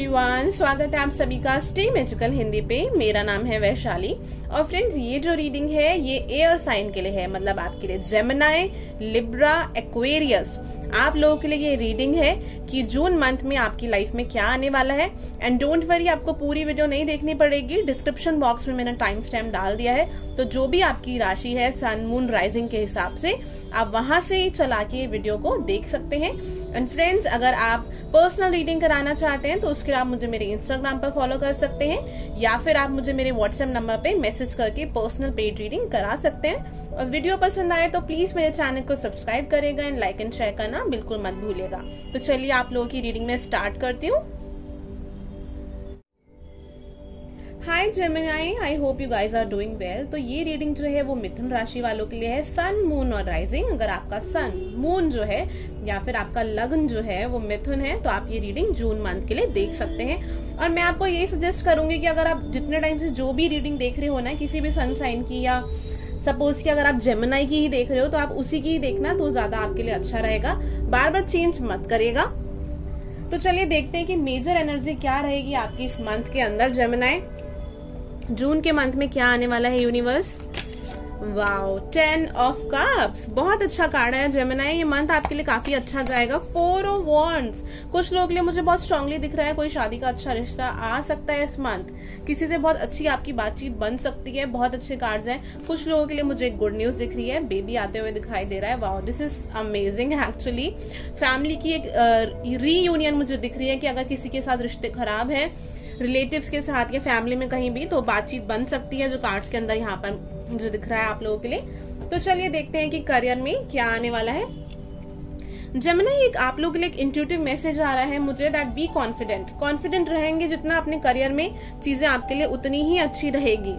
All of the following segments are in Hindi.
एवरीवन स्वागत है आप सभी का स्टे मैजिकल हिंदी पे। मेरा नाम है वैशाली। और फ्रेंड्स ये जो रीडिंग है, ये एयर साइन के लिए है। मतलब आपके लिए जेमिनाई लिब्रा एक्वेरियस आप लोगों के लिए ये रीडिंग है कि जून मंथ में आपकी लाइफ में क्या आने वाला है। एंड डोंट वरी आपको पूरी वीडियो नहीं देखनी पड़ेगी। डिस्क्रिप्शन बॉक्स में मैंने टाइम स्टैम्प डाल दिया है। तो जो भी आपकी राशि है सन मून राइजिंग के हिसाब से, आप वहाँ से ही चला के वीडियो को देख सकते हैं। एंड फ्रेंड्स अगर आप पर्सनल रीडिंग कराना चाहते हैं तो उसके लिए आप मुझे मेरे इंस्टाग्राम पर फॉलो कर सकते हैं, या फिर आप मुझे मेरे व्हाट्सएप नंबर पे मैसेज करके पर्सनल पेड रीडिंग करा सकते हैं। और वीडियो पसंद आए तो प्लीज़ मेरे चैनल को सब्सक्राइब करेगा एंड लाइक एंड शेयर करना बिल्कुल मत भूलेगा तो चलिए आप लोगों की रीडिंग में स्टार्ट करती हूँ। Hi Gemini I hope you guys are doing well तो ये रीडिंग जो है वो मिथुन राशि वालों के लिए है। सन मून और राइजिंग अगर आपका सन मून जो है, या फिर आपका लग्न जो है, वो मिथुन है तो आप ये रीडिंग जून मंथ के लिए देख सकते हैं। और मैं आपको यही सजेस्ट करूँगी कि अगर आप जितने टाइम से जो भी रीडिंग देख रहे हो ना, किसी भी सनसाइन की या सपोज़ कि अगर आप जेमिनाई की ही देख रहे हो तो आप उसी की ही देखना तो ज़्यादा आपके लिए अच्छा रहेगा। बार बार चेंज मत करेगा तो चलिए देखते हैं कि मेजर एनर्जी क्या रहेगी आपकी इस मंथ के अंदर जेमिनाई जून के मंथ में क्या आने वाला है universe? Wow ten of cups बहुत अच्छा कार्ड है जेमिनाई ये मंथ आपके लिए काफ़ी अच्छा जाएगा. फोर ऑफ़ वॉन्ट्स कुछ लोग लिए मुझे बहुत स्ट्रांगली दिख रहा है, कोई शादी का अच्छा रिश्ता आ सकता है इस मंथ किसी से बहुत अच्छी आपकी बातचीत बन सकती है, बहुत अच्छे कार्ड्स हैं. कुछ लोगों के लिए मुझे गुड न्यूज़ दिख रही है बेबी आते हुए दिखाई दे रहा है. Wow this is amazing actually family की एक रीयूनियन मुझे दिख रही है कि अगर किसी के साथ रिश्ते खराब है रिलेटिव्स के साथ या फैमिली में कहीं भी तो बातचीत बन सकती है जो कार्ड्स के अंदर यहाँ पर मुझे दिख रहा है आप लोगों के लिए। तो चलिए देखते हैं कि करियर में क्या आने वाला है। जमुना एक आप लोगों के लिए एक इंट्यूटिव मैसेज आ रहा है। मुझे दैट बी कॉन्फिडेंट कॉन्फिडेंट रहेंगे जितना अपने करियर में चीज़ें आपके लिए उतनी ही अच्छी रहेगी।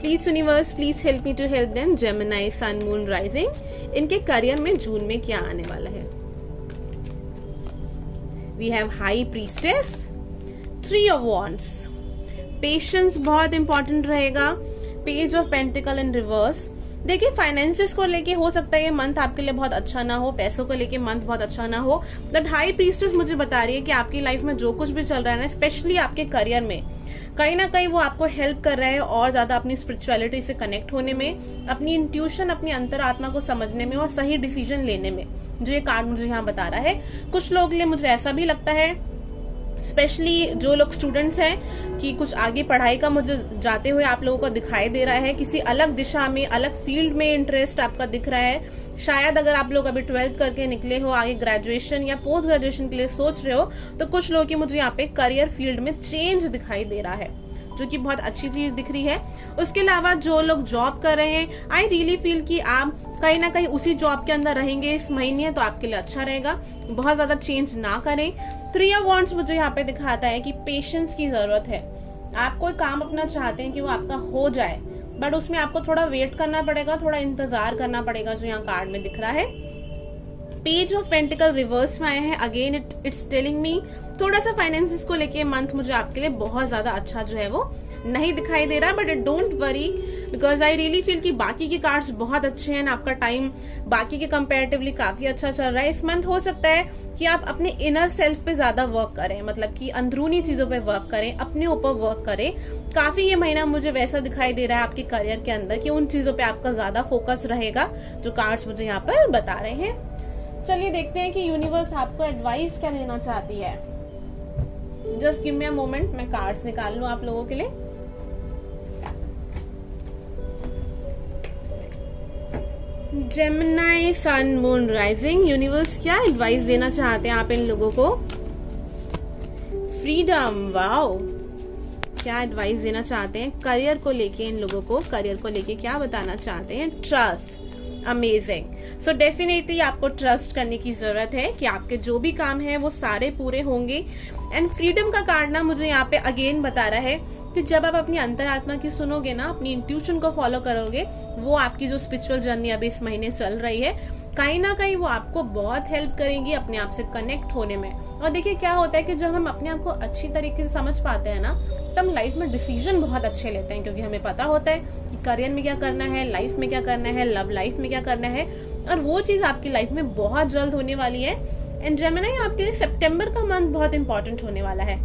Please universe please help me to help them Gemini sun moon rising इनके करियर में जून में क्या आने वाला है। We have high priestess three of wands patience बहुत इंपॉर्टेंट रहेगा. Page of pentacles in reverse देखिए फाइनेंसिस को लेके हो सकता है ये मंथ आपके लिए बहुत अच्छा ना हो, पैसों को लेके मंथ बहुत अच्छा ना हो बट हाई प्रीस्टेस मुझे बता रही है कि आपकी लाइफ में जो कुछ भी चल रहा है ना स्पेशली आपके करियर में, कहीं ना कहीं वो आपको हेल्प कर रहा है और ज़्यादा अपनी स्पिरिचुअलिटी से कनेक्ट होने में, अपनी इंट्यूशन अपनी अंतरात्मा को समझने में और सही डिसीज़न लेने में। जो ये कार्ड मुझे यहाँ बता रहा है। कुछ लोग लिए मुझे ऐसा भी लगता है स्पेशली जो लोग स्टूडेंट्स हैं कि कुछ आगे पढ़ाई का मुझे जाते हुए आप लोगों को दिखाई दे रहा है, किसी अलग दिशा में, अलग फ़ील्ड में इंटरेस्ट आपका दिख रहा है। शायद अगर आप लोग अभी ट्वेल्थ करके निकले हो, आगे ग्रेजुएशन या पोस्ट ग्रेजुएशन के लिए सोच रहे हो तो कुछ लोगों की मुझे यहाँ पे करियर फ़ील्ड में चेंज दिखाई दे रहा है, जो कि बहुत अच्छी चीज़ दिख रही है। उसके अलावा जो लोग जॉब कर रहे हैं आई रियली फील कि आप कहीं ना कहीं उसी जॉब के अंदर रहेंगे, इस महीने तो आपके लिए अच्छा रहेगा। बहुत ज़्यादा चेंज ना करें। थ्री ऑफ़ वॉन्ट्स मुझे यहाँ पे दिखाता है कि पेशेंस की ज़रूरत है। आप कोई काम अपना चाहते हैं कि वो आपका हो जाए बट उसमें आपको थोड़ा वेट करना पड़ेगा, थोड़ा इंतज़ार करना पड़ेगा जो यहाँ कार्ड में दिख रहा है। पेज ऑफ़ पेंटिकल रिवर्स में आए हैं। Again it it's telling me थोड़ा सा फाइनेंसिस को लेके मंथ मुझे आपके लिए बहुत ज़्यादा अच्छा जो है वो नहीं दिखाई दे रहा but don't worry because I really feel कि बाकी के कार्ड्स बहुत अच्छे हैं, आपका टाइम बाकी के कंपेरेटिवली काफ़ी अच्छा चल रहा है। इस मंथ हो सकता है कि आप अपने इनर सेल्फ पे ज़्यादा वर्क करें मतलब कि अंदरूनी चीज़ों पे वर्क करें, अपने ऊपर वर्क करें। काफ़ी ये महीना मुझे वैसा दिखाई दे रहा है आपके करियर के अंदर कि उन चीज़ों पे आपका ज़्यादा फोकस रहेगा, जो कार्ड्स मुझे यहाँ पर बता रहे हैं। चलिए देखते हैं कि यूनिवर्स आपको एडवाइस क्या देना चाहती है। Just give me a moment मैं कार्ड्स निकाल लू आप लोगों के लिए। Gemini sun moon rising universe क्या एडवाइस देना चाहते हैं आप इन लोगों को? फ्रीडम वाओ क्या एडवाइस देना चाहते हैं? करियर को लेके इन लोगों को करियर को लेके क्या बताना चाहते हैं? ट्रस्ट अमेजिंग सो डेफिनेटली आपको ट्रस्ट करने की ज़रूरत है कि आपके जो भी काम है, वो सारे पूरे होंगे. एंड फ्रीडम का कार्ड ना मुझे यहाँ पे अगेन बता रहा है. कि जब आप अपनी अंतरात्मा की सुनोगे ना, अपनी इंट्यूशन को फॉलो करोगे, वो आपकी जो स्पिरिचुअल जर्नी अभी इस महीने चल रही है, कहीं ना कहीं वो आपको बहुत हेल्प करेंगी अपने आप से कनेक्ट होने में। और देखिए क्या होता है कि जब हम अपने आप को अच्छी तरीके से समझ पाते हैं ना तो हम लाइफ में डिसीज़न बहुत अच्छे लेते हैं, क्योंकि हमें पता होता है कि करियर में क्या करना है लाइफ में क्या करना है लव लाइफ में क्या करना है। और वो चीज़ आपकी लाइफ में बहुत जल्द होने वाली है। एंड जेमिनाई आपके लिए सितंबर का मंथ बहुत इंपॉर्टेंट होने वाला है।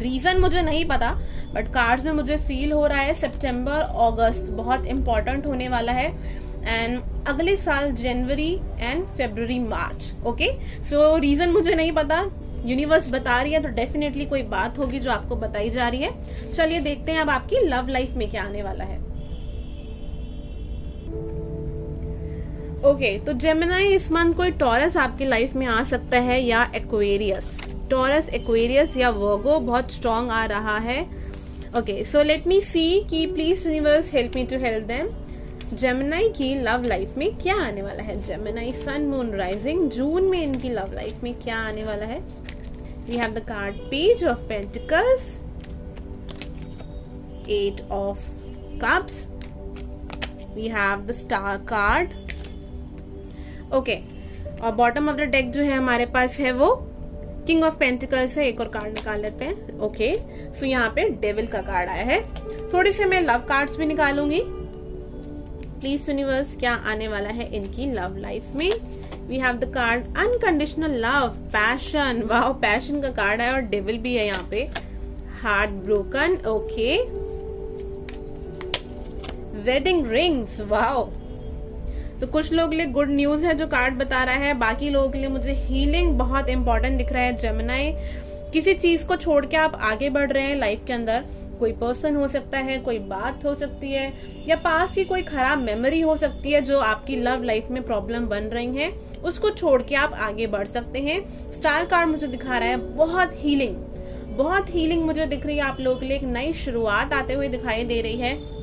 रीजन मुझे नहीं पता बट कार्ड्स में मुझे फील हो रहा है सितंबर अगस्त बहुत इंपॉर्टेंट होने वाला है। एंड अगले साल जनवरी and February March okay so reason मुझे नहीं पता यूनिवर्स बता रही है तो डेफिनेटली कोई बात होगी जो आपको बताई जा रही है। चलिए देखते हैं अब आपकी लव लाइफ में क्या आने वाला है। ओके okay, तो जेमिनाई इस मंथ कोई टॉरस आपकी लाइफ में आ सकता है या एक्वेरियस टॉरस एक्वेरियस या वर्गो बहुत स्ट्रॉन्ग आ रहा है। Okay so let me see कि please universe help me to help them Gemini की लव लाइफ में क्या आने वाला है? Gemini sun moon rising June में इनकी लव लाइफ में क्या आने वाला है? We have the card page of pentacles eight of cups we have the star card okay और बॉटम ऑफ़ द डेक जो है हमारे पास है वो किंग ऑफ़ पेंटिकल्स है, एक और कार्ड निकाल लेते हैं। ओके सो यहाँ पे डेविल का कार्ड आया है। थोड़ी से मैं लव कार्ड्स भी निकालूँगी। प्लीज़ यूनिवर्स क्या आने वाला है इनकी लव लाइफ में? We have the card unconditional love passion वाह पैशन का कार्ड है और डेविल भी है यहाँ पे। Heart broken okay wedding rings wow तो कुछ लोग के लिए गुड न्यूज़ है जो कार्ड बता रहा है। बाकी लोगों के लिए मुझे हीलिंग बहुत इंपॉर्टेंट दिख रहा है जमनाई किसी चीज़ को छोड़ के आप आगे बढ़ रहे हैं लाइफ के अंदर। कोई पर्सन हो सकता है, कोई बात हो सकती है, या पास की कोई खराब मेमोरी हो सकती है जो आपकी लव लाइफ में प्रॉब्लम बन रही है। उसको छोड़ के आप आगे बढ़ सकते हैं। स्टार कार्ड मुझे दिखा रहा है, बहुत हीलिंग बहुत हीलिंग मुझे दिख रही है। आप लोगों के लिए एक नई शुरुआत आते हुए दिखाई दे रही है।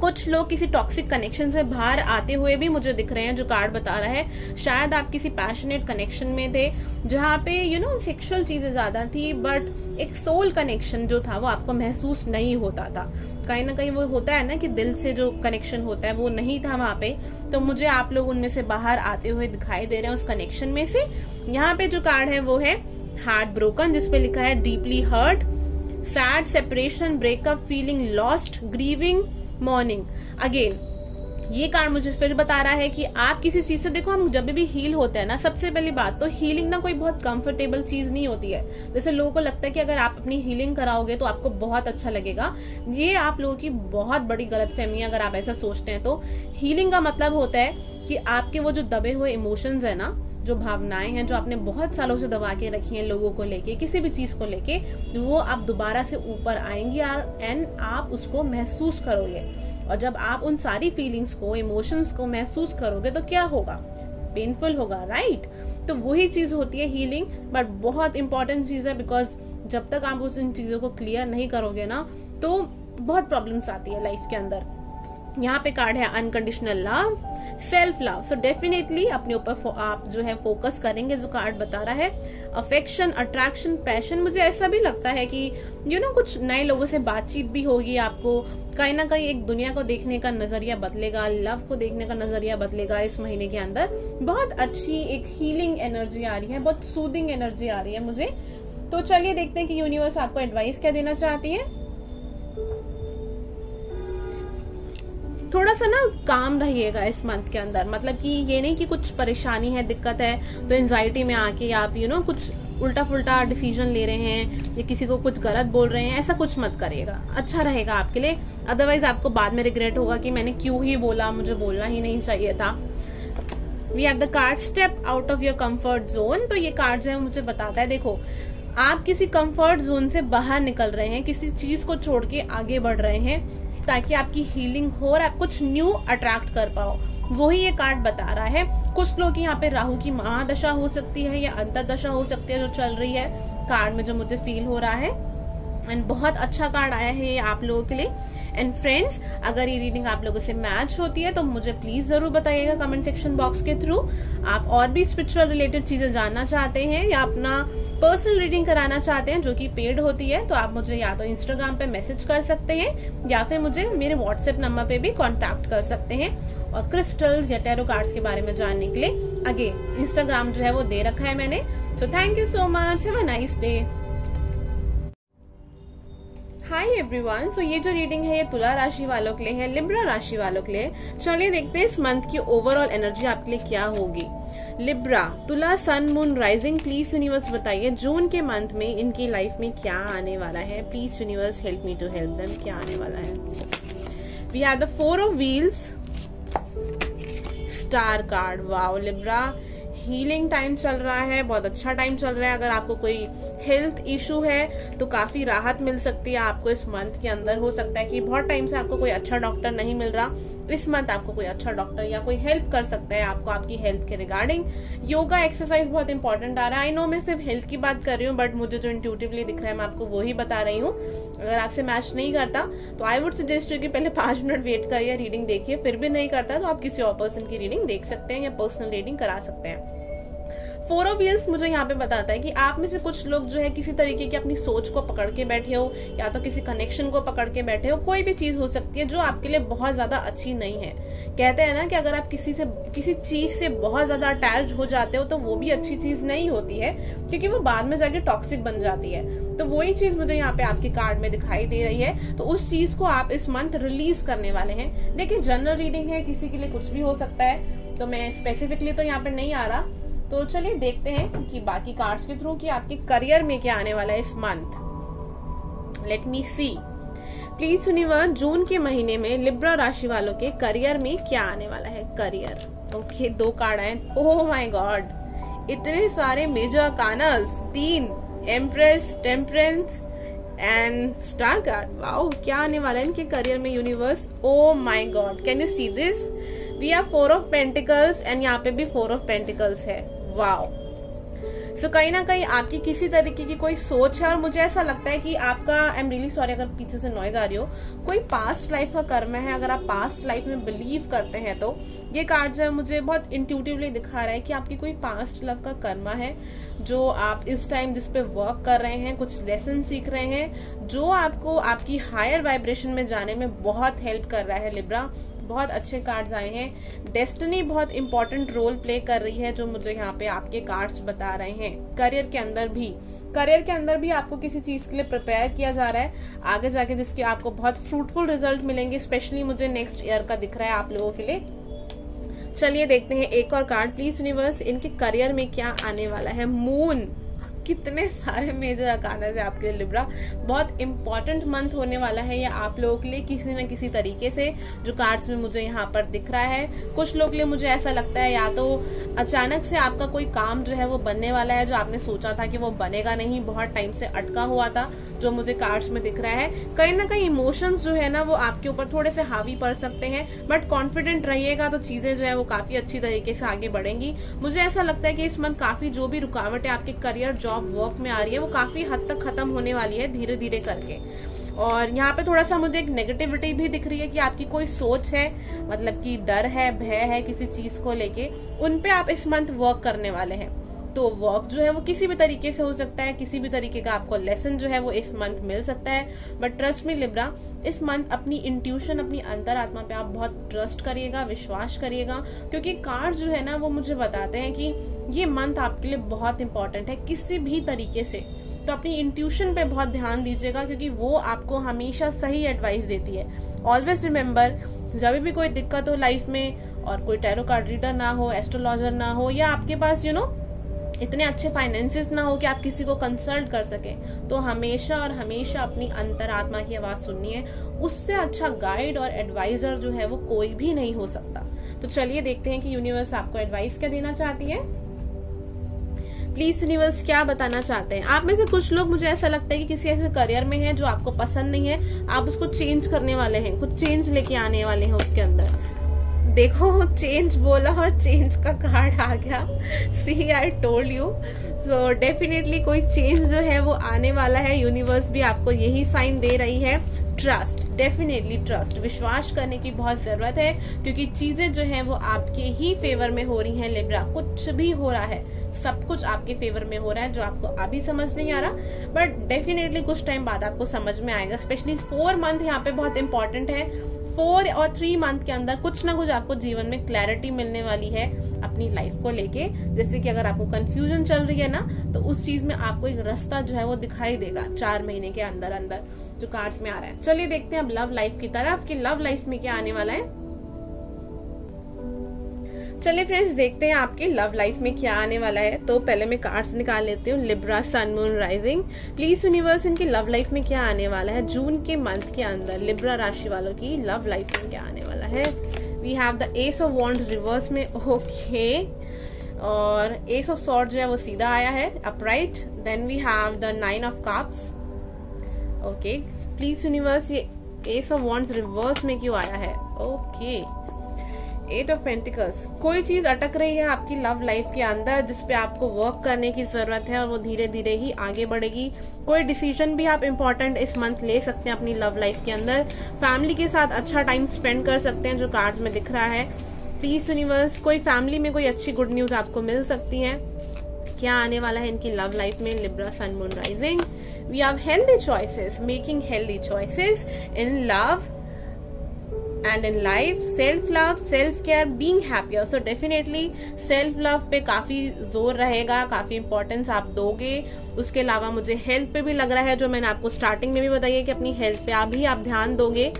कुछ लोग किसी टॉक्सिक कनेक्शन से बाहर आते हुए भी मुझे दिख रहे हैं, जो कार्ड बता रहा है। शायद आप किसी पैशनेट कनेक्शन में थे, जहाँ पे यू नो सेक्सुअल चीज़ें ज़्यादा थी बट एक सोल कनेक्शन जो था, वो आपको महसूस नहीं होता था। कहीं ना कहीं वो होता है ना कि दिल से जो कनेक्शन होता है, वो नहीं था वहाँ पे। तो मुझे आप लोग उनमें से बाहर आते हुए दिखाई दे रहे हैं उस कनेक्शन में से। यहाँ पे जो कार्ड है, वो है हार्ट ब्रोकन जिसपे लिखा है deeply hurt sad separation breakup feeling lost grieving mourning again ये कारण मुझे फिर बता रहा है कि आप किसी चीज़ से, देखो हम जब भी हील होते हैं ना, सबसे पहली बात तो हीलिंग ना कोई बहुत कंफर्टेबल चीज़ नहीं होती है। जैसे लोगों को लगता है कि अगर आप अपनी हीलिंग कराओगे तो आपको बहुत अच्छा लगेगा। ये आप लोगों की बहुत बड़ी गलत फहमी अगर आप ऐसा सोचते हैं तो। हीलिंग का मतलब होता है कि आपके वो जो दबे हुए इमोशंस है ना जो भावनाएँ हैं जो आपने बहुत सालों से दबा के रखी हैं लोगों को लेके, किसी भी चीज़ को लेके, वो आप दोबारा से ऊपर आएँगी एंड आप उसको महसूस करोगे। और जब आप उन सारी फीलिंग्स को इमोशंस को महसूस करोगे तो क्या होगा? पेनफुल होगा राइट तो वही चीज़ होती है हीलिंग बट बहुत इंपॉर्टेंट चीज़ है बिकॉज़ जब तक आप उस इन चीज़ों को क्लियर नहीं करोगे ना तो बहुत प्रॉब्लम्स आती है लाइफ के अंदर। यहाँ पे कार्ड है unconditional love self love so definitely अपने ऊपर आप जो है फोकस करेंगे जो कार्ड बता रहा है. अफेक्शन अट्रैक्शन पैशन मुझे ऐसा भी लगता है कि यू you नो know, कुछ नए लोगों से बातचीत भी होगी आपको. कहीं ना कहीं एक दुनिया को देखने का नज़रिया बदलेगा लव को देखने का नज़रिया बदलेगा इस महीने के अंदर. बहुत अच्छी एक हीलिंग एनर्जी आ रही है बहुत सूदिंग एनर्जी आ रही है मुझे. तो चलिए देखते हैं कि यूनिवर्स आपको एडवाइस क्या देना चाहती है. थोड़ा सा ना काम रहिएगा इस मंथ के अंदर। मतलब कि ये नहीं कि कुछ परेशानी है, दिक्कत है तो एंजाइटी में आके आप यू नो कुछ उल्टा फुल्टा डिसीज़न ले रहे हैं या किसी को कुछ गलत बोल रहे हैं, ऐसा कुछ मत करिएगा। अच्छा रहेगा आपके लिए। अदरवाइज़ आपको बाद में रिग्रेट होगा कि मैंने क्यों ही बोला, मुझे बोलना ही नहीं चाहिए था। We have the card step out of your comfort zone तो ये कार्ड जो है मुझे बताता है, देखो, आप किसी कंफर्ट जोन से बाहर निकल रहे हैं, किसी चीज़ को छोड़ के आगे बढ़ रहे हैं ताकि आपकी हीलिंग हो और आप कुछ न्यू अट्रैक्ट कर पाओ। वही ये कार्ड बता रहा है। कुछ लोग यहाँ पे राहु की महादशा हो सकती है या अंतरदशा हो सकती है जो चल रही है। कार्ड में जो मुझे फील हो रहा है। एंड बहुत अच्छा कार्ड आया है ये आप लोगों के लिए। एंड फ्रेंड्स अगर ये रीडिंग आप लोगों से मैच होती है तो मुझे प्लीज़ ज़रूर बताइएगा कमेंट सेक्शन बॉक्स के थ्रू आप और भी स्पिरिचुअल रिलेटेड चीज़ें जानना चाहते हैं या अपना पर्सनल रीडिंग कराना चाहते हैं, जो कि पेड होती है तो आप मुझे या तो इंस्टाग्राम पे मैसेज कर सकते हैं, या फिर मुझे मेरे व्हाट्सएप नंबर पे भी कॉन्टेक्ट कर सकते हैं। और क्रिस्टल्स या टेरो कार्ड्स के बारे में जानने के लिए अगे इंस्टाग्राम जो है वो दे रखा है मैंने। So thank you so much have a nice day hi everyone so ये जो रीडिंग है, ये तुला राशि वालों के लिए है, लिब्रा राशि वालों के लिए चलिए देखते हैं इस मंथ की ओवरऑल एनर्जी आपके लिए क्या होगी। लिब्रा, तुला sun moon rising please universe बताइए, जून के मंथ में इनकी लाइफ में क्या आने वाला है? Please universe help me to help them क्या आने वाला है? We have the four of wheels star card wow Libra healing time चल रहा है, बहुत अच्छा टाइम चल रहा है। अगर आपको कोई हेल्थ इशू है तो काफ़ी राहत मिल सकती है आपको इस मंथ के अंदर। हो सकता है कि बहुत टाइम से आपको कोई अच्छा डॉक्टर नहीं मिल रहा। इस मंथ आपको कोई अच्छा डॉक्टर या कोई हेल्प कर सकता है आपको आपकी हेल्थ के रिगार्डिंग योगा एक्सरसाइज बहुत इंपॉर्टेंट आ रहा है। आई नो मैं सिर्फ़ हेल्थ की बात कर रही हूँ बट मुझे जो इंट्यूटिवली दिख रहा है, मैं आपको वही बता रही हूँ। अगर आपसे मैच नहीं करता तो आई वुड सजेस्ट यू कि पहले पाँच मिनट वेट करिए रीडिंग देखिए। फिर भी नहीं करता तो आप किसी और पर्सन की रीडिंग देख सकते हैं या पर्सनल रीडिंग करा सकते हैं। फोर ऑफ़ व्हील्स मुझे यहाँ पे बताता है कि आप में से कुछ लोग जो है किसी तरीके की अपनी सोच को पकड़ के बैठे हो, या तो किसी कनेक्शन को पकड़ के बैठे हो, कोई भी चीज़ हो सकती है जो आपके लिए बहुत ज़्यादा अच्छी नहीं है। कहते हैं ना कि अगर आप किसी से, किसी चीज़ से बहुत ज़्यादा अटैच हो जाते हो तो वो भी अच्छी चीज़ नहीं होती है, क्योंकि वो बाद में जाके टॉक्सिक बन जाती है। तो वही चीज़ मुझे यहाँ पे आपके कार्ड में दिखाई दे रही है। तो उस चीज़ को आप इस मंथ रिलीज़ करने वाले हैं। देखिए जनरल रीडिंग है, किसी के लिए कुछ भी हो सकता है। तो मैं स्पेसिफिकली तो यहाँ पे नहीं आ रहा। तो चलिए देखते हैं कि बाकी कार्ड्स के थ्रू कि आपके करियर में क्या आने वाला है इस month let me see please सुनिवर June के महीने में लिब्रा राशि वालों के करियर में क्या आने वाला है? करियर ओके okay, दो कार्ड आए ओह माय गॉड इतने सारे मेजर कानस तीन empress temperance and star card wow क्या आने वाला है इनके करियर में universe oh my god can you see this we are four of pentacles and यहाँ पे भी फोर ऑफ़ पेंटिकल्स है. वाओ सो so, कहीं ना कहीं आपकी किसी तरीके की कोई सोच है और मुझे ऐसा लगता है कि आपका आई एम रियली सॉरी अगर पीछे से नॉइज़ आ रही हो कोई पास्ट लाइफ का कर्म है अगर आप पास्ट लाइफ में बिलीव करते हैं तो ये कार्ड जो है मुझे बहुत इंट्यूटिवली दिखा रहा है कि आपकी कोई पास्ट लव का कर्मा है जो आप इस टाइम जिस पे वर्क कर रहे हैं कुछ लेसन सीख रहे हैं जो आपको आपकी हायर वाइब्रेशन में जाने में बहुत हेल्प कर रहा है लिब्रा बहुत अच्छे कार्ड्स आए हैं। डेस्टिनी बहुत इंपॉर्टेंट रोल प्ले कर रही है, जो मुझे यहाँ पे आपके कार्ड्स बता रहे हैं। करियर के अंदर भी। करियर के अंदर भी आपको किसी चीज़ के लिए प्रिपेयर किया जा रहा है। आगे जाके जिसके आपको बहुत फ्रूटफुल रिज़ल्ट मिलेंगे स्पेशली मुझे नेक्स्ट ईयर का दिख रहा है आप लोगों के लिए। चलिए देखते हैं एक और कार्ड प्लीज़ यूनिवर्स इनके करियर में क्या आने वाला है? मून कितने सारे मेजर अकाना है आपके लिए लिब्रा बहुत इंपॉर्टेंट मंथ होने वाला है ये आप लोगों के लिए किसी न किसी तरीके से, जो कार्ड्स में मुझे यहाँ पर दिख रहा है। कुछ लोग लिए मुझे ऐसा लगता है, या तो अचानक से आपका कोई काम जो है वो बनने वाला है, जो आपने सोचा था कि वो बनेगा नहीं, बहुत टाइम से अटका हुआ था। जो मुझे कार्ड्स में दिख रहा है, कहीं ना कहीं इमोशंस जो है ना, वो आपके ऊपर थोड़े से हावी पड़ सकते हैं बट कॉन्फिडेंट रहिएगा तो चीज़ें जो है वो काफ़ी अच्छी तरीके से आगे बढ़ेंगी। मुझे ऐसा लगता है कि इस मंथ काफ़ी जो भी रुकावट आपके करियर जॉब वर्क में आ रही है, वो काफ़ी हद तक खत्म होने वाली है धीरे धीरे करके। और यहाँ पे थोड़ा सा मुझे एक नेगेटिविटी भी दिख रही है कि आपकी कोई सोच है मतलब कि डर है, भय है किसी चीज़ को लेके, उन पे आप इस मंथ वर्क करने वाले हैं। तो वर्क जो है वो किसी भी तरीके से हो सकता है किसी भी तरीके का आपको लेसन जो है वो इस मंथ मिल सकता है। बट ट्रस्ट में लिब्रा इस मंथ अपनी इंट्यूशन अपनी अंतरात्मा पे आप बहुत ट्रस्ट करिएगा विश्वास करिएगा क्योंकि कार्ड जो है ना वो मुझे बताते हैं कि ये मंथ आपके लिए बहुत इंपॉर्टेंट है किसी भी तरीके से। तो अपनी इंट्यूशन पे बहुत ध्यान दीजिएगा क्योंकि वो आपको हमेशा सही एडवाइस देती है। ऑलवेज रिमेम्बर जब भी कोई दिक्कत हो लाइफ में और कोई टैरो कार्ड रीडर ना हो एस्ट्रोलॉजर ना हो या आपके पास यू you नो know, इतने अच्छे फाइनेंसिस ना हो कि आप किसी को कंसल्ट कर सके तो हमेशा और हमेशा अपनी अंतरात्मा की आवाज़ सुननी है। उससे अच्छा गाइड और एडवाइजर जो है वो कोई भी नहीं हो सकता। तो चलिए देखते हैं कि यूनिवर्स आपको एडवाइस क्या देना चाहती है। प्लीज़ यूनिवर्स क्या बताना चाहते हैं? आप में से कुछ लोग मुझे ऐसा लगता है कि किसी ऐसे करियर में है जो आपको पसंद नहीं है। आप उसको चेंज करने वाले हैं कुछ चेंज लेके आने वाले हैं उसके अंदर। देखो चेंज बोला और चेंज का कार्ड आ गया। See I told you so definitely कोई चेंज जो है, वो आने वाला है। यूनिवर्स भी आपको यही साइन दे रही है। ट्रस्ट डेफिनेटली ट्रस्ट विश्वास करने की बहुत ज़रूरत है, क्योंकि चीज़ें जो है, वो आपके ही फेवर में हो रही हैं लिब्रा कुछ भी हो रहा है, सब कुछ आपके फेवर में हो रहा है, जो आपको अभी समझ नहीं आ रहा। बट डेफिनेटली कुछ टाइम बाद आपको समझ में आएगा। स्पेशली फोर मंथ यहाँ पे बहुत इंपॉर्टेंट है। फोर और थ्री मंथ के अंदर कुछ ना कुछ आपको जीवन में क्लैरिटी मिलने वाली है अपनी लाइफ को लेके। जैसे कि अगर आपको कंफ्यूजन चल रही है ना तो उस चीज़ में आपको एक रास्ता जो है वो दिखाई देगा चार महीने के अंदर अंदर जो कार्ड्स में आ रहा है। चलिए देखते हैं अब लव लाइफ की तरफ़ कि लव लाइफ में क्या आने वाला है। चलिए फ्रेंड्स देखते हैं आपके लव लाइफ में क्या आने वाला है। तो पहले मैं कार्ड्स निकाल लेती हूँ Libra sun moon rising please universe इनकी लव लाइफ में क्या आने वाला है? जून के मंथ के अंदर लिब्रा राशि वालों की लव लाइफ में क्या आने वाला है? We have the ace of wand reverse में ओके और एस ऑफ़ सॉर्ट जो है, वो सीधा आया है upright then we have the nine of cups okay please universe ये एस ऑफ़ वॉन्ड्स रिवर्स में क्यों आया है? Okay okay. Eight of pentacles कोई चीज़ अटक रही है आपकी लव लाइफ के अंदर जिसपे आपको वर्क करने की ज़रूरत है और वो धीरे धीरे ही आगे बढ़ेगी। कोई डिसीज़न भी आप इम्पोर्टेंट इस मंथ ले सकते हैं अपनी लव लाइफ के अंदर। फैमिली के साथ अच्छा टाइम स्पेंड कर सकते हैं, जो कार्ड्स में दिख रहा है। प्लीज़ यूनिवर्स कोई फैमिली में कोई अच्छी गुड न्यूज़ आपको मिल सकती है। क्या आने वाला है इनकी लव लाइफ में? Libra sun moon rising we have healthy choices making healthy choices in love and in life self love self care being happier so definitely self love पे काफ़ी ज़ोर रहेगा, काफ़ी इंपॉर्टेंस आप दोगे। उसके अलावा मुझे हेल्थ पे भी लग रहा है, जो मैंने आपको स्टार्टिंग में भी बताइए कि अपनी हेल्थ पे आप आप ध्यान दोगे।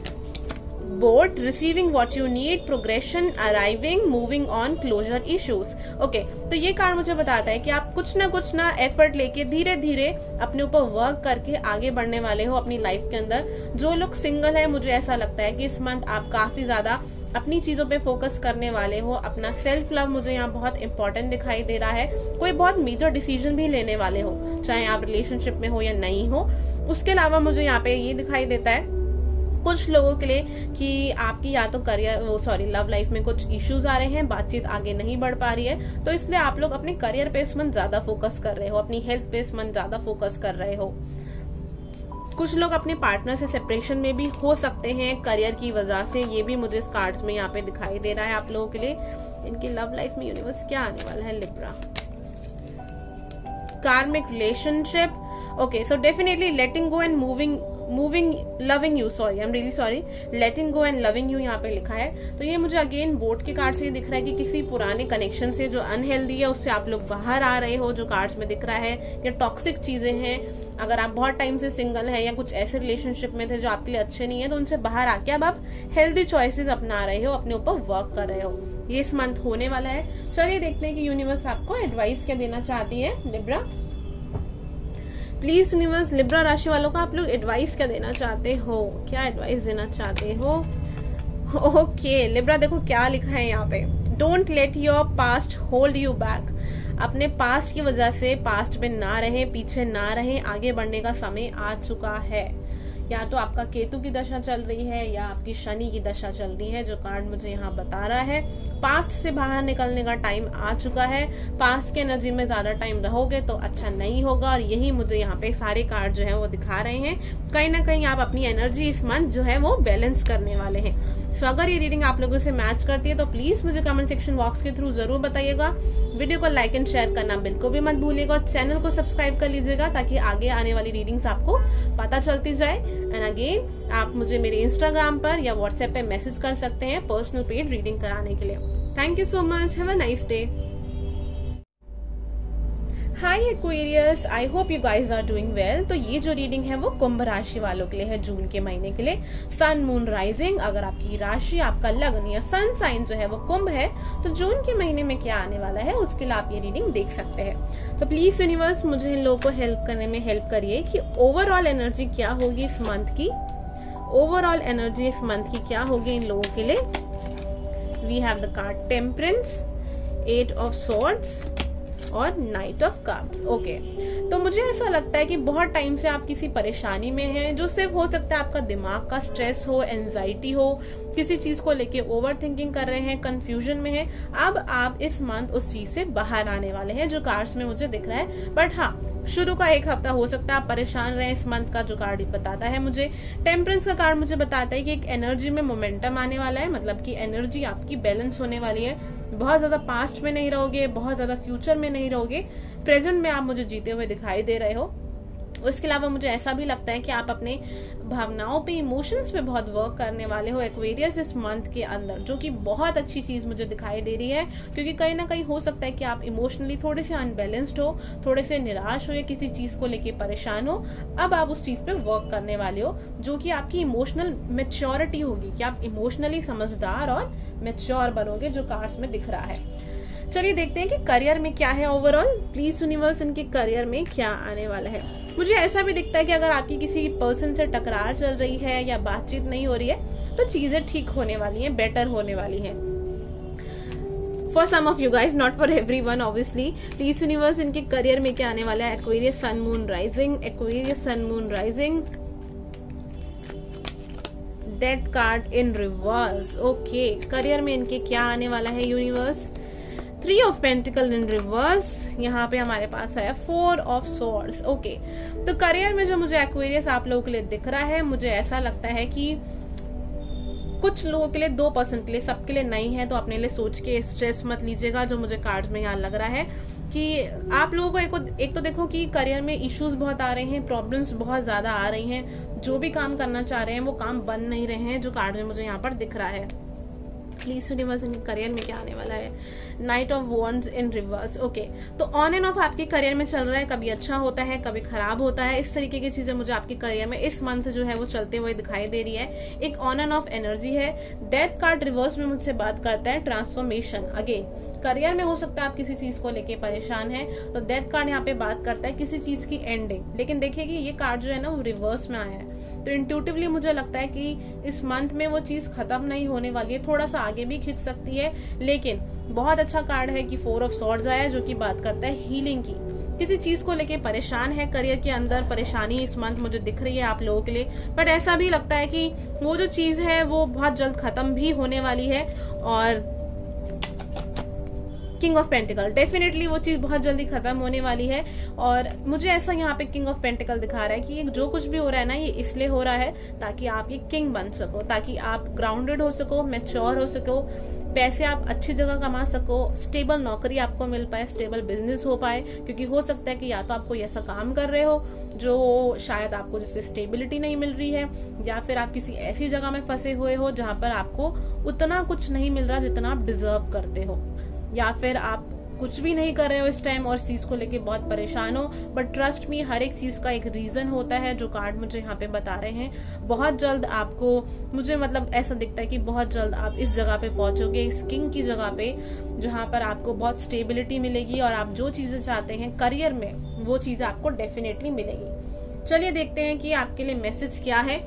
Boat receiving what you need progression arriving moving on closure issues okay तो ये कार्ड मुझे बताता है कि आप कुछ ना कुछ ना एफर्ट लेके धीरे धीरे अपने ऊपर वर्क करके आगे बढ़ने वाले हो अपनी लाइफ के अंदर। जो लोग सिंगल है, मुझे ऐसा लगता है कि इस मंथ आप काफ़ी ज़्यादा अपनी चीज़ों पे फोकस करने वाले हो। अपना सेल्फ लव मुझे यहाँ बहुत इंपॉर्टेंट दिखाई दे रहा है। कोई बहुत मेजर डिसीज़न भी लेने वाले हो, चाहे आप रिलेशनशिप में हो या नहीं हो। उसके अलावा मुझे यहाँ पे ये दिखाई देता है कुछ लोगों के लिए कि आपकी या तो करियर, वो सॉरी लव लाइफ में कुछ इश्यूज़ आ रहे हैं, बातचीत आगे नहीं बढ़ पा रही है तो इसलिए आप लोग अपने करियर पे इस मंथ ज़्यादा फोकस कर रहे हो, अपनी हेल्थ पे इस मंथ ज़्यादा फोकस कर रहे हो। कुछ लोग अपने पार्टनर से सेपरेशन में भी हो सकते हैं करियर की वजह से, ये भी मुझे इस कार्ड्स में यहाँ पे दिखाई दे रहा है आप लोगों के लिए। इनकी लव लाइफ में यूनिवर्स क्या आने वाला है Libra karmic relationship okay so definitely letting go and moving moving loving you sorry I am really sorry letting go and loving you यहाँ पे लिखा है। तो ये मुझे अगेन बोर्ड के कार्ड से ये दिख रहा है कि किसी पुराने कनेक्शन से जो अनहेल्दी है, उससे आप लोग बाहर आ रहे हो जो कार्ड्स में दिख रहा है, या टॉक्सिक चीज़ें हैं। अगर आप बहुत टाइम से सिंगल है या कुछ ऐसे रिलेशनशिप में थे जो आपके लिए अच्छे नहीं है तो उनसे बाहर आके अब आप हेल्दी चॉइसेस अपना रहे हो, अपने ऊपर वर्क कर रहे हो। ये इस मंथ होने वाला है। चलिए देखते हैं कि यूनिवर्स आपको एडवाइस क्या देना चाहती है लिब्रा प्लीज़ यूनिवर्स लिब्रा राशि वालों का आप लोग एडवाइस क्या देना चाहते हो? क्या एडवाइस देना चाहते हो? ओके लिब्रा देखो क्या लिखा है यहाँ पे। Don't let your past hold you back अपने पास्ट की वजह से पास्ट में ना रहे, पीछे ना रहे, आगे बढ़ने का समय आ चुका है। या तो आपका केतु की दशा चल रही है या आपकी शनि की दशा चल रही है जो कार्ड मुझे यहाँ बता रहा है। पास्ट से बाहर निकलने का टाइम आ चुका है। पास्ट के एनर्जी में ज़्यादा टाइम रहोगे तो अच्छा नहीं होगा और यही मुझे यहाँ पे सारे कार्ड जो है वो दिखा रहे हैं। कहीं ना कहीं आप अपनी एनर्जी इस मंथ जो है वो बैलेंस करने वाले हैं। सो so, अगर ये रीडिंग आप लोगों से मैच करती है तो प्लीज़ मुझे कमेंट सेक्शन बॉक्स के थ्रू ज़रूर बताइएगा। वीडियो को लाइक एंड शेयर करना बिल्कुल भी मत भूलिएगा और चैनल को सब्सक्राइब कर लीजिएगा ताकि आगे आने वाली रीडिंग्स आपको पता चलती जाए। एंड अगेन आप मुझे मेरे इंस्टाग्राम पर या व्हाट्सएप पे मैसेज कर सकते हैं पर्सनल पेड रीडिंग कराने के लिए. Thank you so much have a nice day hi Aquarius I hope you guys are doing well तो ये जो रीडिंग है वो कुंभ राशि वालों के लिए है जून के महीने के लिए. सन मून राइजिंग अगर आपकी राशि, आपका लगन या सन साइन जो है वो कुंभ है तो जून के महीने में क्या आने वाला है, उसके लिए आप ये रीडिंग देख सकते हैं. तो प्लीज़ यूनिवर्स मुझे इन लोगों को हेल्प करने में हेल्प करिए कि ओवरऑल एनर्जी क्या होगी इस मंथ की. ओवरऑल एनर्जी इस मंथ की क्या होगी इन लोगों के लिए? We have the card temperance eight of swords और नाइट ऑफ़ कप्स ओके तो मुझे ऐसा लगता है कि बहुत टाइम से आप किसी परेशानी में हैं, जो सिर्फ़ हो सकता है आपका दिमाग का स्ट्रेस हो एनजाइटी हो किसी चीज़ को लेके ओवर थिंकिंग कर रहे हैं कंफ्यूजन में है, अब आप इस मंथ उस चीज़ से बाहर आने वाले हैं, जो कार्ड्स में मुझे दिख रहा है। बट हाँ शुरू का एक हफ़्ता हो सकता है, आप परेशान रहे, इस मंथ का जो कार्ड बताता है मुझे। टेम्परेंस का कार्ड मुझे बताता है कि एक एनर्जी में मोमेंटम आने वाला है मतलब की एनर्जी आपकी बैलेंस होने वाली है। बहुत ज़्यादा पास्ट में नहीं रहोगे, बहुत ज़्यादा फ्यूचर में नहीं रहोगे। प्रेजेंट में आप मुझे जीते हुए दिखाई दे रहे हो। उसके अलावा मुझे ऐसा भी लगता है कि आप अपने भावनाओं पे इमोशंस पे बहुत वर्क करने वाले हो एक्वेरियस इस मंथ के अंदर, जो कि बहुत अच्छी चीज़ मुझे दिखाई दे रही है, क्योंकि कहीं ना कहीं हो सकता है कि आप इमोशनली थोड़े से अनबैलेंस्ड हो, थोड़े से निराश हो या किसी चीज़ को लेके परेशान हो, अब आप उस चीज़ पे वर्क करने वाले हो, जो कि आपकी इमोशनल मेच्योरिटी होगी, कि आप इमोशनली समझदार और मेच्योर बनोगे, जो कार्ड्स में दिख रहा है। चलिए देखते हैं कि करियर में क्या है ओवरऑल प्लीज़ यूनिवर्स इनके करियर में क्या आने वाला है। मुझे ऐसा भी दिखता है कि अगर आपकी किसी पर्सन से टकरार चल रही है या बातचीत नहीं हो रही है तो चीज़ें ठीक होने वाली हैं बेटर होने वाली हैं। For some of you guys not for every one obviously please universe इनके करियर में क्या आने वाला है? Aquarius sun moon rising Aquarius sun moon rising death card in reverse okay career में इनके क्या आने वाला है universe three of pentacle in reverse यहाँ पे हमारे पास है फोर ऑफ़ सोर्स ओके तो करियर में जो मुझे एक्वेरियस आप लोगों के लिए दिख रहा है मुझे ऐसा लगता है कि कुछ लोगों के लिए दो परसेंट के लिए सबके लिए नहीं है तो अपने लिए सोच के स्ट्रेस मत लीजिएगा जो मुझे कार्ड्स में यहाँ लग रहा है कि आप लोगों को एक, एक तो देखो कि करियर में इश्यूज़ बहुत आ रहे हैं प्रॉब्लम्स बहुत ज़्यादा आ रही हैं जो भी काम करना चाह रहे हैं वो काम बन नहीं रहे हैं जो कार्ड में मुझे यहाँ पर दिख रहा है। प्लीज़ यूनिवर्स करियर में क्या आने वाला है? Knight of wands in reverse okay तो ऑन एंड ऑफ़ आपके करियर में चल रहा है, कभी अच्छा होता है, कभी खराब होता है, इस तरीके की चीज़ें मुझे आपके करियर में इस मंथ जो है वो चलते हुए दिखाई दे रही है। एक ऑन एंड ऑफ़ एनर्जी है। डेथ कार्ड रिवर्स में मुझसे बात करता है ट्रांसफॉर्मेशन अगेन करियर में हो सकता है आप किसी चीज़ को लेके परेशान है तो डेथ कार्ड यहाँ पे बात करता है किसी चीज़ की एंडिंग लेकिन देखिए कि ये कार्ड जो है ना, वो रिवर्स में आया है। तो इंट्यूटिवली मुझे लगता है कि इस मंथ में वो चीज़ खत्म नहीं होने वाली है, थोड़ा सा आगे भी खिंच सकती है, लेकिन बहुत अच्छा कार्ड है कि फोर ऑफ़ सॉर्ड्स आया जो कि बात करता है हीलिंग की। किसी चीज़ को लेके परेशान है करियर के अंदर, परेशानी इस मंथ मुझे दिख रही है आप लोगों के लिए। बट ऐसा भी लगता है कि वो जो चीज़ है, वो बहुत जल्द खत्म भी होने वाली है और किंग ऑफ़ पेंटिकल डेफिनेटली वो चीज़ बहुत जल्दी खत्म होने वाली है। और मुझे ऐसा यहाँ पे किंग ऑफ़ पेंटिकल दिखा रहा है कि जो कुछ भी हो रहा है ना, ये इसलिए हो रहा है ताकि आप ये किंग बन सको, ताकि आप ग्राउंडेड हो सको मेच्योर हो सको, पैसे आप अच्छी जगह कमा सको स्टेबल नौकरी आपको मिल पाए स्टेबल बिज़नेस हो पाए, क्योंकि हो सकता है कि या तो आप कोई ऐसा काम कर रहे हो जो शायद आपको जिससे स्टेबिलिटी नहीं मिल रही है, या फिर आप किसी ऐसी जगह में फंसे हुए हो जहाँ पर आपको उतना कुछ नहीं मिल रहा जितना आप डिजर्व करते हो। या फिर आप कुछ भी नहीं कर रहे हो इस टाइम और चीज़ को लेके बहुत परेशान हो बट ट्रस्ट मी हर एक चीज़ का एक रीजन होता है, जो कार्ड मुझे यहाँ पे बता रहे हैं। बहुत जल्द आपको, मुझे मतलब ऐसा दिखता है कि बहुत जल्द आप इस जगह पे पहुंचोगे, इस किंग की जगह पे, जहाँ पर आपको बहुत स्टेबिलिटी मिलेगी और आप जो चीज़ें चाहते हैं करियर में, वो चीज़ें आपको डेफिनेटली मिलेगी। चलिए देखते हैं कि आपके लिए मैसेज क्या है।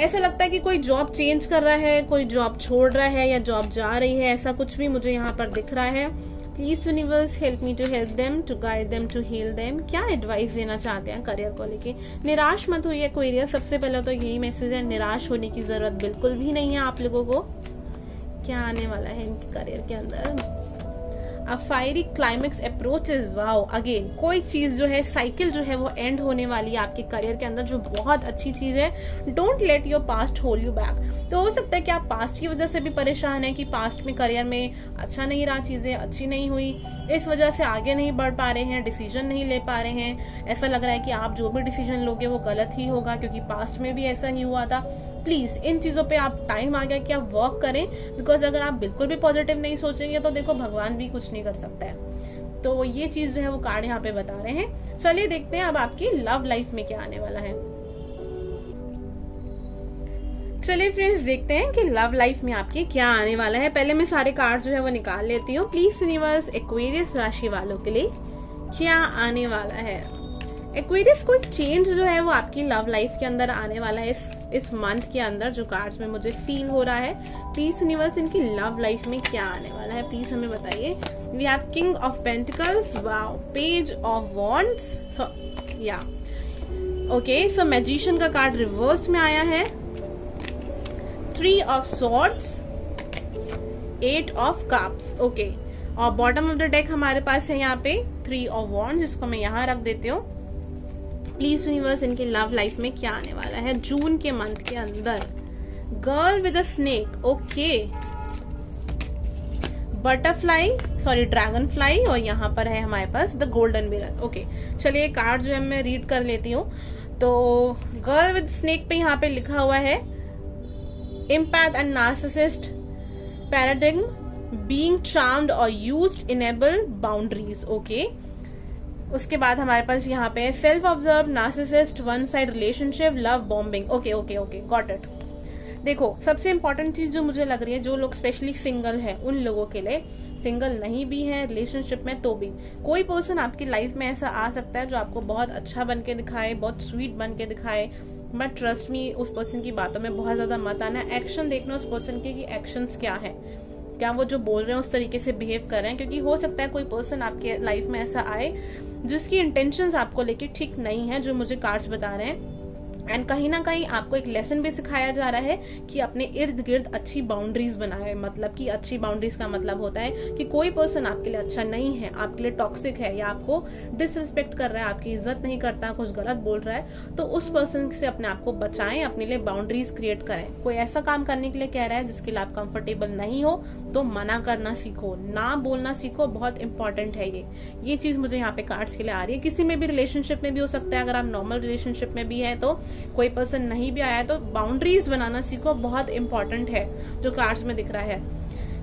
ऐसा लगता है कि कोई जॉब चेंज कर रहा है, कोई जॉब छोड़ रहा है या जॉब जा रही है, ऐसा कुछ भी मुझे यहाँ पर दिख रहा है। Please universe help me to help them to guide them to heal them क्या एडवाइस देना चाहते हैं करियर को लेके? निराश मत होइए कोई सबसे पहले तो यही मैसेज है, निराश होने की ज़रूरत बिल्कुल भी नहीं है आप लोगों को। क्या आने वाला है इनके करियर के अंदर? A fiery climax approach is wow again कोई चीज़ जो है साइकिल जो है, वो एंड होने वाली है आपके करियर के अंदर, जो बहुत अच्छी चीज़ है। Don't let your past hold you back तो हो सकता है कि आप पास्ट की वजह से भी परेशान है कि पास्ट में करियर में अच्छा नहीं रहा, चीज़ें अच्छी नहीं हुई। इस वजह से आगे नहीं बढ़ पा रहे हैं डिसीज़न नहीं ले पा रहे हैं। ऐसा लग रहा है कि आप जो भी डिसीज़न लोगे, वो गलत ही होगा, क्योंकि पास्ट में भी ऐसा ही हुआ था। प्लीज़ इन चीज़ों पे आप टाइम आ गया कि आप वर्क करें बिकॉज़ अगर आप बिल्कुल भी पॉजिटिव नहीं सोचेंगे तो देखो, भगवान भी कुछ नहीं कर सकता है। तो ये चीज़ जो है, वो कार्ड यहाँ पे बता रहे हैं। चलिए देखते हैं अब आपकी लव लाइफ में क्या आने वाला है। चलिए फ्रेंड्स देखते हैं कि लव लाइफ में आपके क्या आने वाला है। पहले मैं सारे कार्ड जो है, वो निकाल लेती हूँ। प्लीज़ यूनिवर्स एक्वेरियस राशि वालों के लिए क्या आने वाला है? एक्वेरियस कोई चेंज जो है वो आपकी लव लाइफ के अंदर आने वाला है, इस इस मंथ के अंदर जो कार्ड्स में मुझे फील हो रहा है प्लीज़ यूनिवर्स इनकी लव लाइफ में क्या आने वाला है प्लीज़ हमें बताइए। We have king of pentacles wow page of wands so या ओके सो मैजिशियन का कार्ड रिवर्स में आया है। Three of swords eight of cups okay और बॉटम ऑफ़ द डेक हमारे पास है यहाँ पे थ्री ऑफ़ वॉन्ड जिसको मैं यहाँ रख देती हूँ। प्लीज़ यूनिवर्स इनके लव लाइफ में क्या आने वाला है? जून के मंथ के अंदर। Girl with a snake okay butterfly sorry dragonfly और यहाँ पर है हमारे पास द गोल्डन मिरर ओके चलिए कार्ड जो है मैं रीड कर लेती हूँ। तो गर्ल विद स्नेक पे यहाँ पे लिखा हुआ है empath and narcissist paradigm being charmed और यूज्ड इनेबल बाउंड्रीज ओके उसके बाद हमारे पास यहाँ पे self observe narcissist one side relationship love bombing okay okay okay got it देखो, सबसे इंपॉर्टेंट चीज़ जो मुझे लग रही है, जो लोग स्पेशली सिंगल है, उन लोगों के लिए सिंगल नहीं भी है रिलेशनशिप में तो भी। कोई पर्सन आपकी लाइफ में ऐसा आ सकता है जो आपको बहुत अच्छा बन के दिखाए, बहुत स्वीट बन के दिखाए बट ट्रस्ट मी उस पर्सन की बातों में बहुत ज़्यादा मत आना। एक्शन देखना उस पर्सन के कि एक्शंस क्या है। क्या वो जो बोल रहे हैं, उस तरीके से बिहेव कर रहे हैं, क्योंकि हो सकता है कोई पर्सन आपके लाइफ में ऐसा आए जिसकी इंटेंशंस आपको लेके ठीक नहीं है जो मुझे कार्ड्स बता रहे हैं। एंड कहीं ना कहीं आपको एक लेसन भी सिखाया जा रहा है कि अपने इर्द गिर्द अच्छी बाउंड्रीज बनाए। मतलब कि अच्छी बाउंड्रीज का मतलब होता है कि कोई पर्सन आपके लिए अच्छा नहीं है, आपके लिए टॉक्सिक है या आपको डिसरिस्पेक्ट कर रहा है, आपकी इज़्ज़त नहीं करता, कुछ गलत बोल रहा है तो उस पर्सन से अपने आप को बचाएँ, अपने लिए बाउंड्रीज क्रिएट करें। कोई ऐसा काम करने के लिए कह रहा है जिसके लिए आप कंफर्टेबल नहीं हो तो मना करना सीखो। ना बोलना सीखो, बहुत इंपॉर्टेंट है ये। ये चीज़ मुझे यहाँ पे कार्ड्स के लिए आ रही है। किसी में भी रिलेशनशिप में भी हो सकता है, अगर आप नॉर्मल रिलेशनशिप में भी है तो कोई पर्सन नहीं भी आया तो बाउंड्रीज बनाना सीखो, बहुत इंपॉर्टेंट है, जो कार्ड्स में दिख रहा है।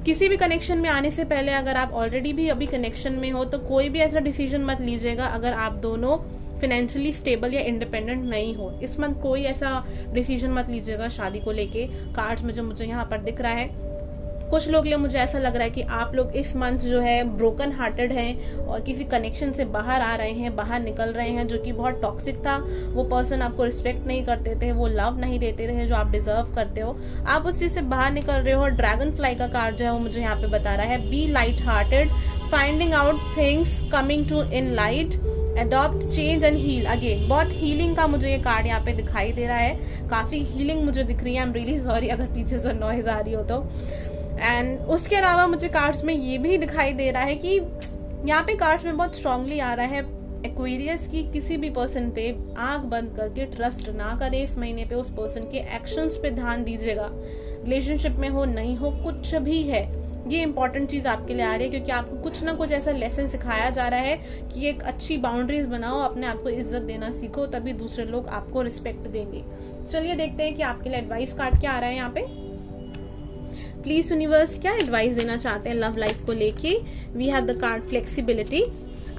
किसी भी कनेक्शन में आने से पहले अगर आप ऑलरेडी भी अभी कनेक्शन में हो तो कोई भी ऐसा डिसीज़न मत लीजिएगा, अगर आप दोनों फाइनेंशियली स्टेबल या इंडिपेंडेंट नहीं हो। इस मंथ कोई ऐसा डिसीज़न मत लीजिएगा शादी को लेके कार्ड्स में जो मुझे यहाँ पर दिख रहा है। कुछ लोग लिए मुझे ऐसा लग रहा है कि आप लोग इस मंथ जो है ब्रोकन हार्टेड हैं और किसी कनेक्शन से बाहर आ रहे हैं, बाहर निकल रहे हैं, जो कि बहुत टॉक्सिक था। वो पर्सन आपको रिस्पेक्ट नहीं करते थे, वो लव नहीं देते थे जो आप डिजर्व करते हो। आप उस चीज़ से बाहर निकल रहे हो और ड्रैगन फ्लाई का कार्ड जो है वो मुझे यहाँ पे बता रहा है। Be light hearted finding out things coming to in light adopt change and heal again बहुत हीलिंग का मुझे ये कार्ड यहाँ पे दिखाई दे रहा है। काफ़ी हीलिंग मुझे दिख रही है। आई एम रियली सॉरी अगर पीछे से नॉइज़ आ रही हो तो। एंड उसके अलावा मुझे कार्ड्स में ये भी दिखाई दे रहा है कि यहाँ पे कार्ड्स में बहुत स्ट्रांगली आ रहा है एक्वेरियस की किसी भी पर्सन पे आँख बंद करके ट्रस्ट ना करे इस महीने पे उस पर्सन के एक्शंस पे ध्यान दीजिएगा। रिलेशनशिप में हो नहीं हो, कुछ भी है, ये इंपॉर्टेंट चीज़ आपके लिए आ रही है क्योंकि आपको कुछ ना कुछ ऐसा लेसन सिखाया जा रहा है कि एक अच्छी बाउंड्रीज बनाओ, अपने आप को इज़्ज़त देना सीखो, तभी दूसरे लोग आपको रिस्पेक्ट देंगे। चलिए देखते हैं कि आपके लिए एडवाइस कार्ड क्या आ रहा है यहाँ पे। प्लीज़ यूनिवर्स क्या एडवाइस देना चाहते हैं लव लाइफ को लेके? We have the card flexibility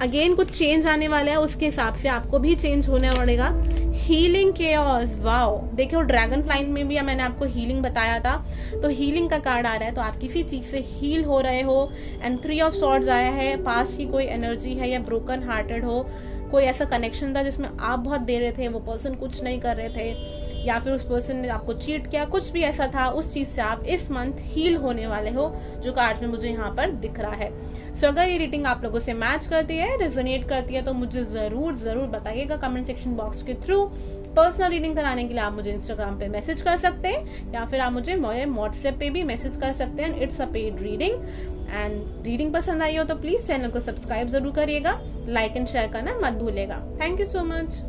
again कुछ चेंज आने वाला है, उसके हिसाब से आपको भी चेंज होने पड़ेगा. हीलिंग के वाओ देखो ड्रैगन फ्लाइन में भी मैंने आपको हीलिंग बताया था. तो हीलिंग का कार्ड आ रहा है तो आप किसी चीज़ से हील हो रहे हो एंड थ्री ऑफ़ सॉर्ड्स आया है पास की कोई एनर्जी है या ब्रोकन हार्टेड हो, कोई ऐसा कनेक्शन था जिसमें आप बहुत दे रहे थे, वो पर्सन कुछ नहीं कर रहे थे. या फिर उस पर्सन ने आपको चीट किया, कुछ भी ऐसा था, उस चीज़ से आप इस मंथ हील होने वाले हो, जो कार्ड में मुझे यहाँ पर दिख रहा है। सो अगर ये रीडिंग आप लोगों से मैच करती है रेजोनेट करती है तो मुझे ज़रूर ज़रूर बताइएगा कमेंट सेक्शन बॉक्स के थ्रू पर्सनल रीडिंग कराने के लिए आप मुझे इंस्टाग्राम पे मैसेज कर सकते हैं, या फिर आप मुझे व्हाट्सएप पे भी मैसेज कर सकते हैं it's a paid reading and reading पसंद आई हो तो प्लीज़ चैनल को सब्सक्राइब ज़रूर करिएगा लाइक एंड शेयर करना मत भूलेगा थैंक यू सो मच